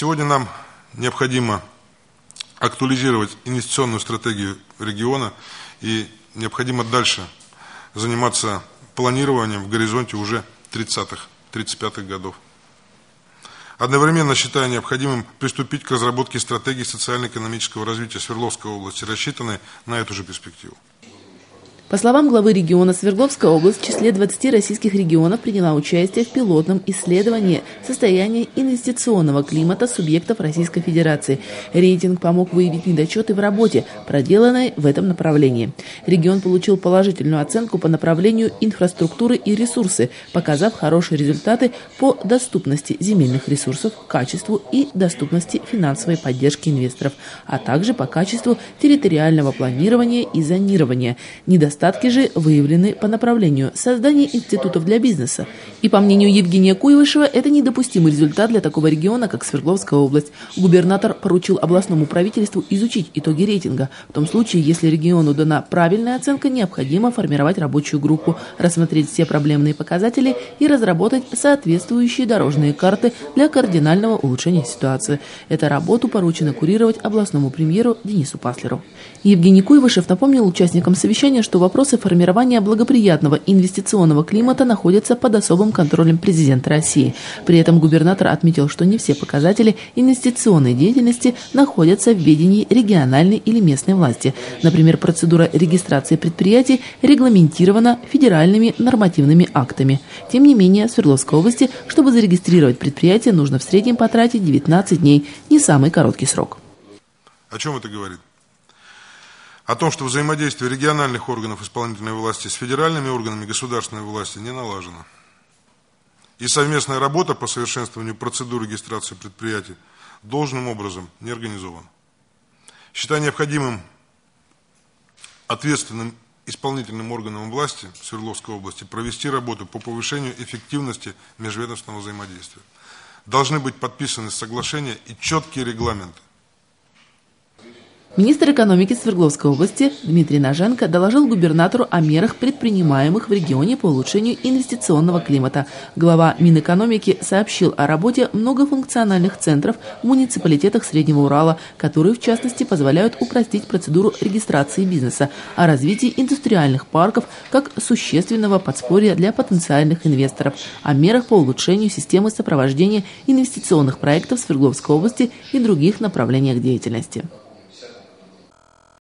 Сегодня нам необходимо актуализировать инвестиционную стратегию региона и необходимо дальше заниматься планированием в горизонте уже 30-х, 35-х годов. Одновременно считаю необходимым приступить к разработке стратегии социально-экономического развития Свердловской области, рассчитанной на эту же перспективу. По словам главы региона, Свердловская область в числе 20 российских регионов приняла участие в пилотном исследовании состояния инвестиционного климата субъектов Российской Федерации. Рейтинг помог выявить недочеты в работе, проделанной в этом направлении. Регион получил положительную оценку по направлению инфраструктуры и ресурсы, показав хорошие результаты по доступности земельных ресурсов, качеству и доступности финансовой поддержки инвесторов, а также по качеству территориального планирования и зонирования. Недостаточно Недостатки же выявлены по направлению создания институтов для бизнеса. И по мнению Евгения Куйвышева, это недопустимый результат для такого региона, как Свердловская область. Губернатор поручил областному правительству изучить итоги рейтинга. В том случае, если региону дана правильная оценка, необходимо формировать рабочую группу, рассмотреть все проблемные показатели и разработать соответствующие дорожные карты для кардинального улучшения ситуации. Эту работу поручено курировать областному премьеру Денису Паслеру. Евгений Куйвышев напомнил участникам совещания, что вопросы формирования благоприятного инвестиционного климата находятся под особым контролем президента России. При этом губернатор отметил, что не все показатели инвестиционной деятельности находятся в ведении региональной или местной власти. Например, процедура регистрации предприятий регламентирована федеральными нормативными актами. Тем не менее, в Свердловской области, чтобы зарегистрировать предприятие, нужно в среднем потратить 19 дней, не самый короткий срок. О чем это говорит? О том, что взаимодействие региональных органов исполнительной власти с федеральными органами государственной власти не налажено. И совместная работа по совершенствованию процедур регистрации предприятий должным образом не организована. Считаю необходимым ответственным исполнительным органам власти Свердловской области провести работу по повышению эффективности межведомственного взаимодействия. Должны быть подписаны соглашения и четкие регламенты Министр экономики Свердловской области Дмитрий Ноженко доложил губернатору о мерах, предпринимаемых в регионе по улучшению инвестиционного климата. Глава Минэкономики сообщил о работе многофункциональных центров в муниципалитетах Среднего Урала, которые, в частности, позволяют упростить процедуру регистрации бизнеса, о развитии индустриальных парков как существенного подспорья для потенциальных инвесторов, о мерах по улучшению системы сопровождения инвестиционных проектов Свердловской области и других направлениях деятельности.